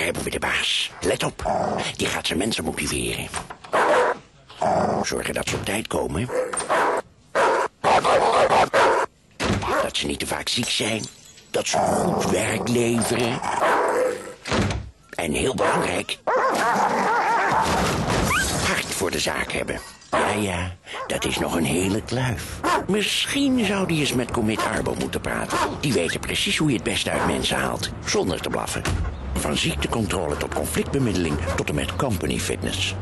Daar hebben we de baas. Let op, die gaat zijn mensen motiveren. Zorgen dat ze op tijd komen. Dat ze niet te vaak ziek zijn. Dat ze goed werk leveren. En heel belangrijk... hart voor de zaak hebben. Ja, ja, dat is nog een hele kluif. Misschien zou die eens met Commit Arbo moeten praten. Die weten precies hoe je het beste uit mensen haalt, zonder te blaffen. Van ziektecontrole tot conflictbemiddeling tot en met company fitness.